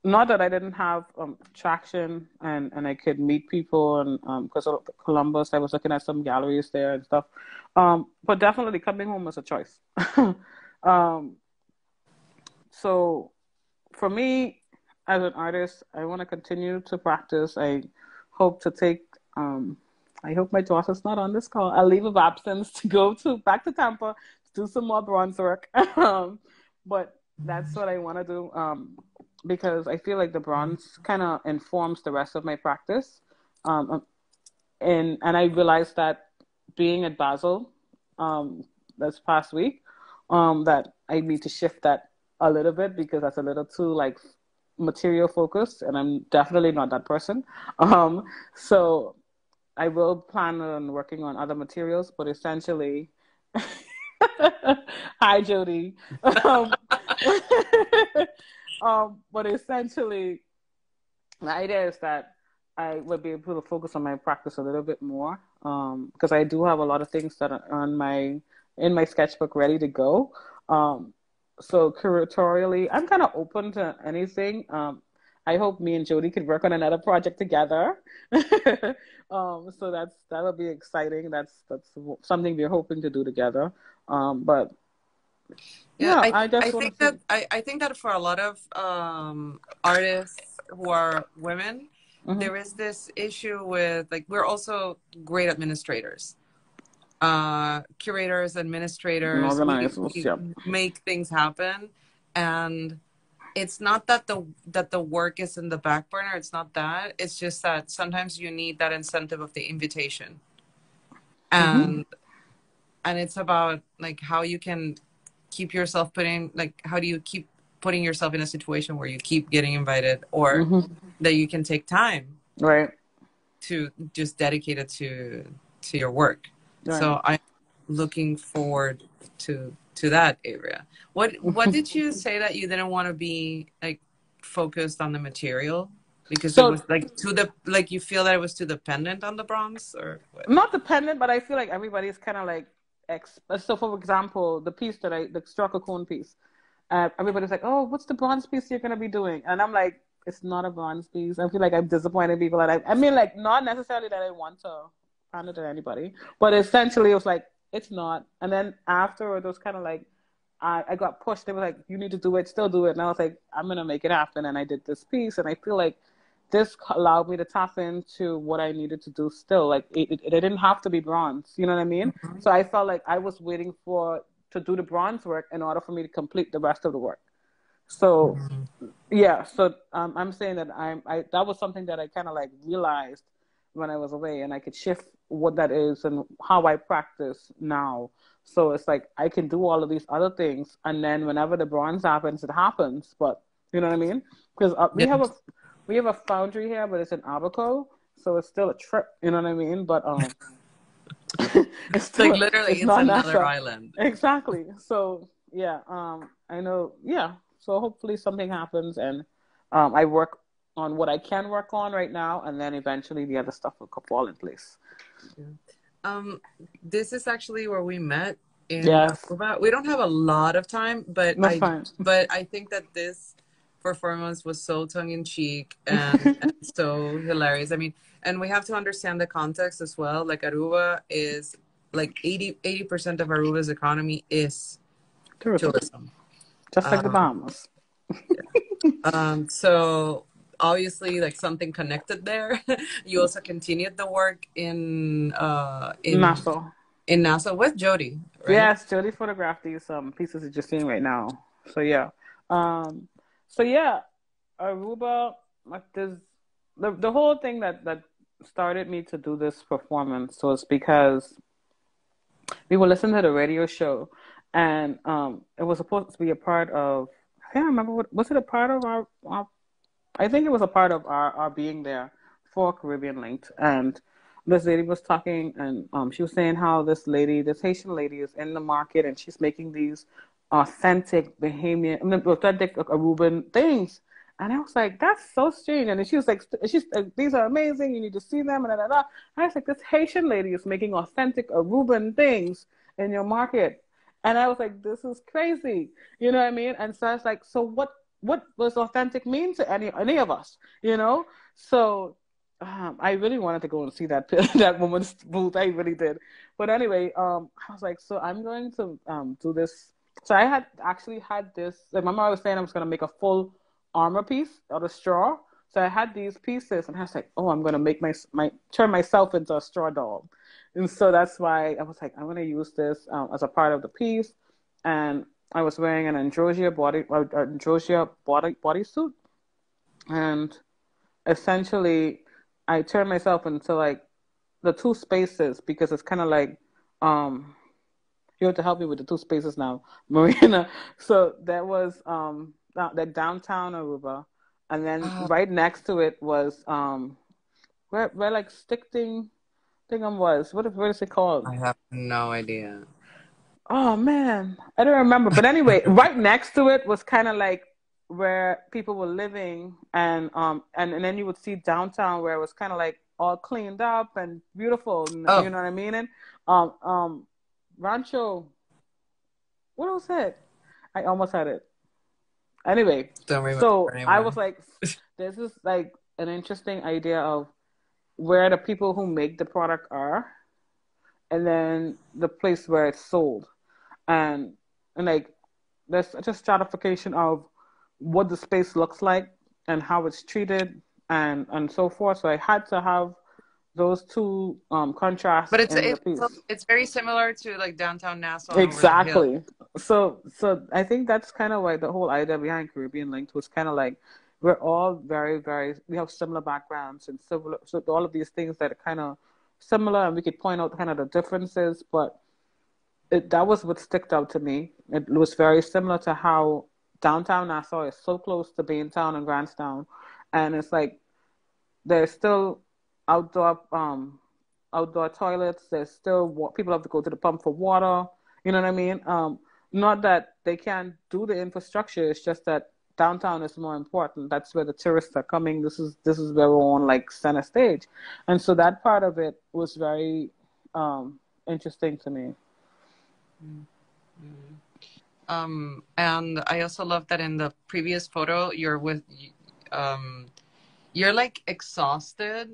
not that I didn't have um, traction and, and I could meet people and because um, of Columbus, I was looking at some galleries there and stuff. Um, but definitely coming home was a choice. um, so for me as an artist, I want to continue to practice. I hope to take. Um, I hope my daughter's not on this call. A leave of absence to go to back to Tampa to do some more bronze work. Um, but that's what I want to do um, because I feel like the bronze kind of informs the rest of my practice. Um, and and I realized that being at Basel um, this past week um, that I need to shift that a little bit because that's a little too like material focused, and I'm definitely not that person. Um, so I will plan on working on other materials, but essentially, hi Jodi. Um, um, but essentially, the idea is that I would be able to focus on my practice a little bit more because um, I do have a lot of things that are on my in my sketchbook ready to go. Um, so curatorially, I'm kind of open to anything. I hope me and Jodi could work on another project together. um, so that's that'll be exciting. That's that's something we're hoping to do together. Um, but yeah, yeah I, I, I think that I, I think that for a lot of um, artists who are women, mm-hmm. there is this issue with like we're also great administrators, uh, curators, administrators, we, we make things happen, and it's not that the that the work is in the back burner. It's not that. It's just that sometimes you need that incentive of the invitation, mm-hmm. and mm-hmm. and it's about like how you can keep yourself putting like how do you keep putting yourself in a situation where you keep getting invited or mm-hmm. that you can take time right to just dedicate it to to your work right. so i'm looking forward to to that area what what did you say that you didn't want to be like focused on the material because so, it was like to the like you feel that it was too dependent on the bronze or what? not dependent but i feel like everybody's kind of like X. Uh, so, for example, the piece that I, the Straw Cocoon piece, uh, everybody's like, "Oh, what's the bronze piece you're gonna be doing?" And I'm like, "It's not a bronze piece." I feel like I'm disappointing people. And I, I mean, like, not necessarily that I want to hand it to anybody, but essentially, it was like, "It's not." And then after it was kind of like, I, I got pushed. They were like, "You need to do it, still do it." And I was like, "I'm gonna make it happen." And I did this piece, and I feel like this allowed me to tap into what I needed to do still. Like it, it, it didn't have to be bronze. You know what I mean? Mm-hmm. So I felt like I was waiting for to do the bronze work in order for me to complete the rest of the work. So mm-hmm. yeah, so um, I'm saying that I'm I that was something that I kind of like realized when I was away, and I could shift what that is and how I practice now. So it's like I can do all of these other things, and then whenever the bronze happens, it happens. But you know what I mean? Because uh, we have a we have a foundry here, but it's in Abaco, so it's still a trip. You know what I mean? But um, it's still, like literally it's, it's another island. Exactly. So yeah, um, I know. Yeah. So hopefully something happens and um, I work on what I can work on right now, and then eventually the other stuff will fall in place. Yeah. Um, this is actually where we met. In yes. We don't have a lot of time, but That's I fine. but I think that this performance was so tongue in cheek and, and so hilarious. I mean, and we have to understand the context as well. Like Aruba is like 80 percent of Aruba's economy is tourism, tourism. just like um, the Bahamas. um, so obviously like something connected there. you also continued the work in uh in Nassau. In Nassau with Jodi. Right? Yes, Jodi photographed these um pieces that you're seeing right now. So yeah. Um so yeah, Aruba like there's the the whole thing that that started me to do this performance was because we were listening to the radio show and um it was supposed to be a part of I can't remember what was it a part of our, our I think it was a part of our, our being there for Caribbean Linked. And this lady was talking, and um, she was saying how this lady, this Haitian lady, is in the market and she's making these authentic Bahamian, authentic Aruban things. And I was like, that's so strange. And she was like, she's these are amazing. You need to see them. And, da, da, da. I was like, this Haitian lady is making authentic Aruban things in your market. And I was like, this is crazy. You know what I mean? And so I was like, so what what does authentic mean to any any of us, you know? So um, I really wanted to go and see that that woman's booth. I really did. But anyway, um, I was like, so I'm going to um, do this. So I had actually had this. Like my mom was saying, I was going to make a full armor piece out of straw. So I had these pieces, and I was like, oh, I'm going to make my my turn myself into a straw doll. And so that's why I was like, I'm going to use this um, as a part of the piece. And I was wearing an Androsia body uh, Androsia body bodysuit, and essentially, I turned myself into like the two spaces because it's kind of like um you have to help me with the two spaces now, Marina. So that was um the downtown Aruba, and then uh, right next to it was um where where like stick thing thing was. What what is it called? I have no idea. Oh man, I don't remember. But anyway, right next to it was kind of like where people were living, and um, and, and then you would see downtown where it was kind of like all cleaned up and beautiful. And, oh. You know what I mean? And um, um, Rancho. What was it? I almost had it. Anyway, so I was like, this is like an interesting idea of where the people who make the product are, and then the place where it's sold and and like there's just stratification of what the space looks like and how it's treated and and so forth. So I had to have those two um, contrasts. But it's it's, it's very similar to like downtown Nassau. Exactly. So so I think that's kind of why the whole idea behind Caribbean Linked was kind of like we're all very very we have similar backgrounds and similar so all of these things that are kind of similar and we could point out kind of the differences, but it, that was what stuck out to me. It was very similar to how downtown Nassau is so close to Bain Town and Grant's Town, and it's like there's still outdoor um outdoor toilets. There's still people have to go to the pump for water. You know what I mean? Um, not that they can't do the infrastructure. It's just that downtown is more important. That's where the tourists are coming. This is this is where we're on like center stage, and so that part of it was very um, interesting to me. Mm-hmm. Um, and I also love that in the previous photo, you're with, um, you're like exhausted.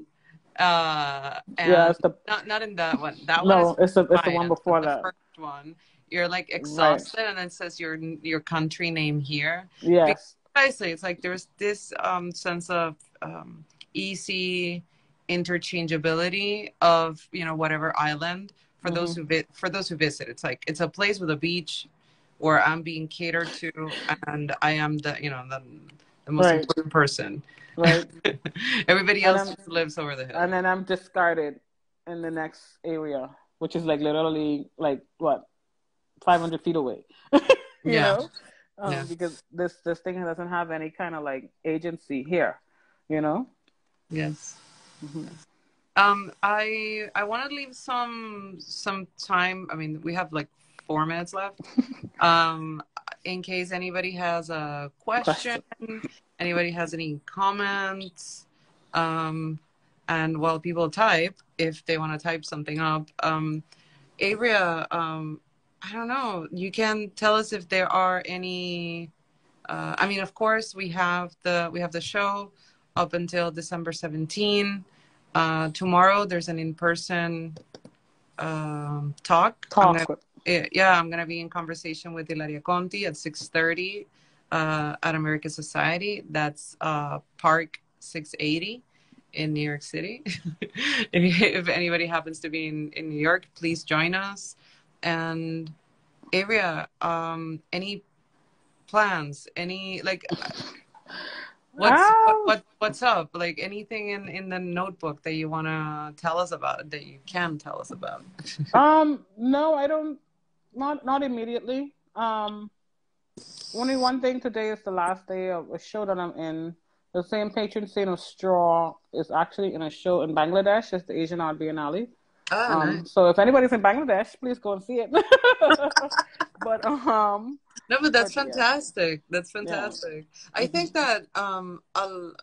Uh, and yeah, the... not not in that one. That no, one. No, it's, the, it's the one before that. First one. You're like exhausted, right. and it says your your country name here. Yes. Precisely, it's like there's this um, sense of um, easy interchangeability of you know whatever island for mm-hmm. those who vi- for those who visit. It's like it's a place with a beach where I'm being catered to, and I am the you know the the most right. important person. Right. Everybody else lives over the hill. And then I'm discarded in the next area, which is like literally like what, 500 feet away. you yeah. know, um, yeah. because this this thing doesn't have any kind of like agency here. You know. Yes. Mm-hmm. Um, I I want to leave some some time. I mean, we have like four minutes left. um, in case anybody has a question, question. anybody has any comments, um, and while people type, if they want to type something up, um, Averia, um, I don't know. You can tell us if there are any. Uh, I mean, of course, we have the we have the show up until December 17. Uh, tomorrow, there's an in-person um, talk. Talk. I'm gonna, yeah, I'm gonna be in conversation with Ilaria Conti at 6:30 uh, at Americas Society. That's uh, Park 680 in New York City. if, anybody happens to be in, in New York, please join us. And Averia, um, any plans? Any like what's um, what, what, what's up? Like anything in in the notebook that you want to tell us about that you can tell us about? um, no, I don't. Not not immediately. Um, only one thing today is the last day of a show that I'm in. The same patron saint of straw is actually in a show in Bangladesh. It's the Asian Art Biennale. Oh, um, nice. So if anybody's in Bangladesh, please go and see it. but um, no, but that's but, fantastic. Yeah. That's fantastic. Yeah. I mm-hmm. think that um, I'll,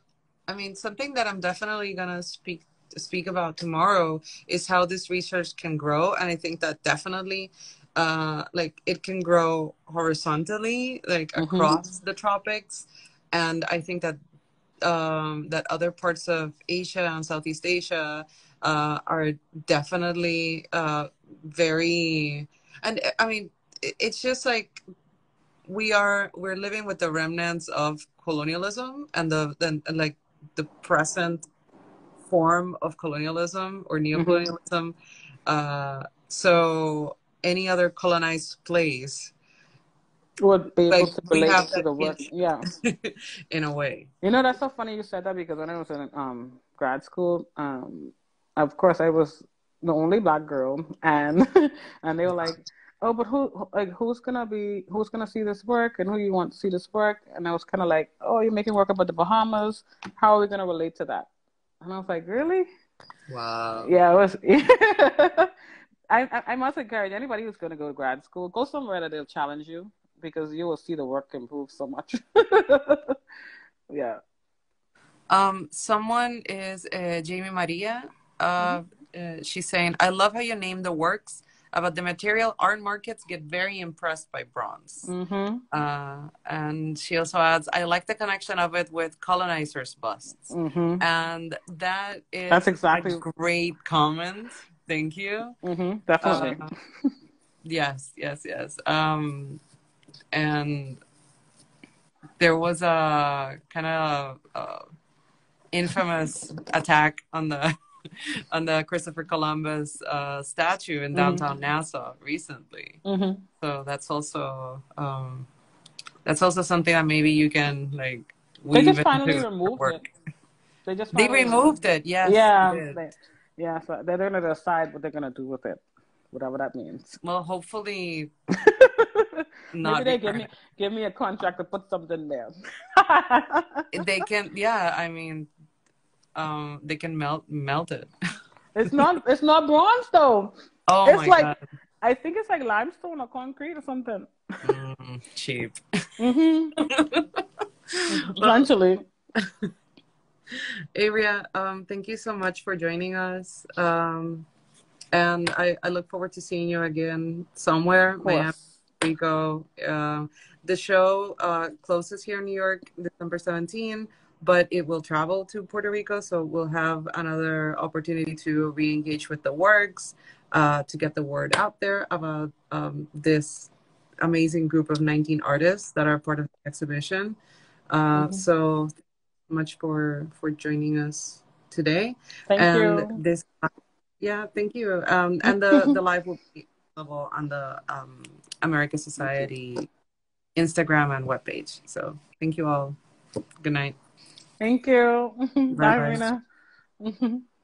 I mean, something that I'm definitely gonna speak speak about tomorrow is how this research can grow, and I think that definitely. Uh, like it can grow horizontally, like mm-hmm. across the tropics, and I think that um, that other parts of Asia and Southeast Asia uh, are definitely uh, very, and I mean, it's just like we are we're living with the remnants of colonialism and the then like the present form of colonialism or mm-hmm. neocolonialism. Mm-hmm. Uh, so any other colonized place would be able like, to relate to the work. Yeah, in a way. You know, that's so funny you said that because when I was in um, grad school, um, of course, I was the only black girl, and and they were like, "Oh, but who like who's gonna be who's gonna see this work, and who you want to see this work?" And I was kind of like, "Oh, you're making work about the Bahamas. How are we gonna relate to that?" And I was like, "Really?" Wow. Yeah, it was. I, I must encourage anybody who's going to go to grad school, go somewhere that they'll challenge you because you will see the work improve so much. yeah. Um, someone is uh, Jamie Maria. Uh, mm-hmm. uh, she's saying, "I love how you name the works about the material. Art markets get very impressed by bronze." Mm-hmm. Uh, and she also adds, "I like the connection of it with colonizers' busts," mm-hmm. and that is that's exactly a great comment. Thank you. Mm-hmm. Definitely. Uh, yes, yes, yes. Um, and there was a kind of uh, infamous attack on the on the Christopher Columbus uh, statue in downtown mm-hmm. Nassau recently. Mm-hmm. So that's also um, that's also something that maybe you can like. They just finally removed work. it. They just they removed it. Yes. Yeah. They, yeah. So they're gonna decide what they're gonna do with it, whatever that means. Well, hopefully Maybe they give me give me a contract to put something there. they can, yeah. I mean, um, they can melt melt it. it's not it's not bronze though. Oh it's my like, god! I think it's like limestone or concrete or something. Mm, cheap. Mm-hmm. Eventually. Averia, um, thank you so much for joining us. Um, and I, I look forward to seeing you again somewhere. Miami, Rico. Uh, the show uh, closes here in New York December 17, but it will travel to Puerto Rico. So we'll have another opportunity to re engage with the works, uh, to get the word out there about um, this amazing group of 19 artists that are part of the exhibition. Uh, mm-hmm. So much for for joining us today. Thank and you. This, yeah, thank you. Um, and the the live will be available on the um, Americas Society Instagram and webpage. So thank you all. Good night. Thank you. Bye, Bye Rena.